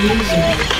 Music.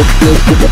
Let's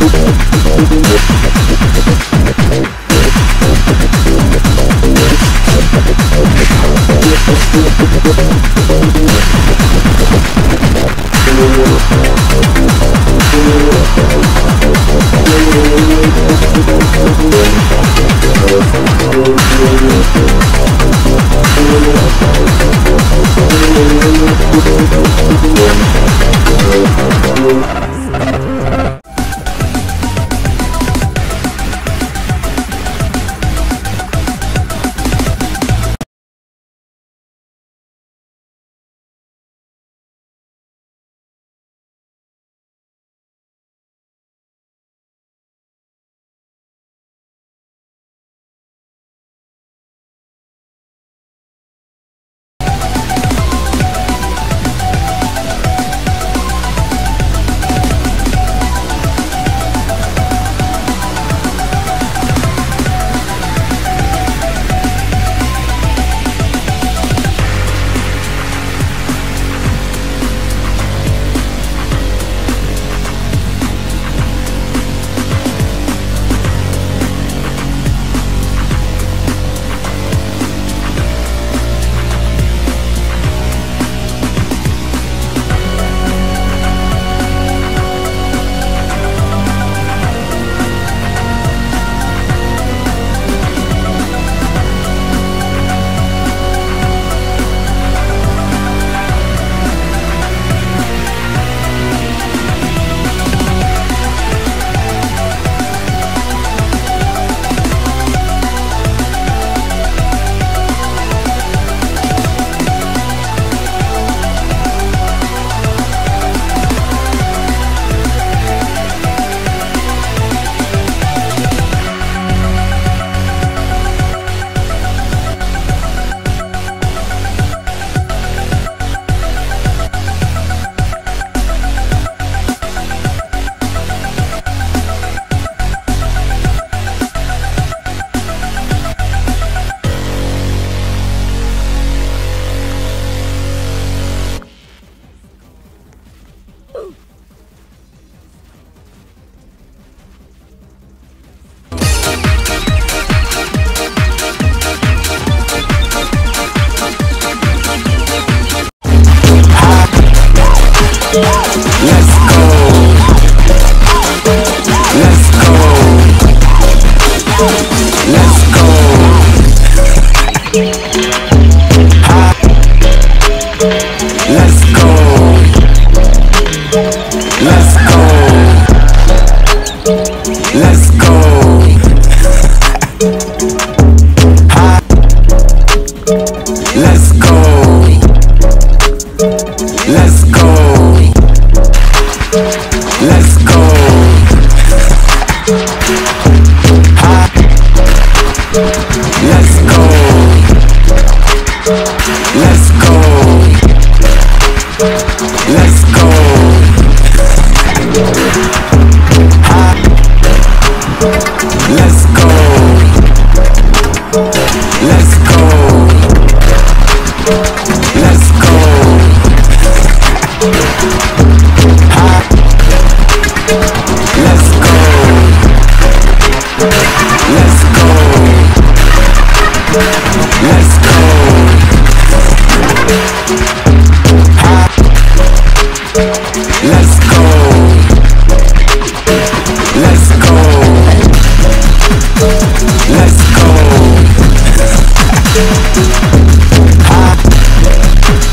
Let's go.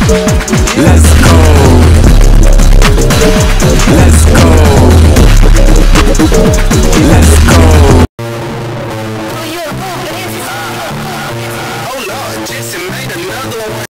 Let's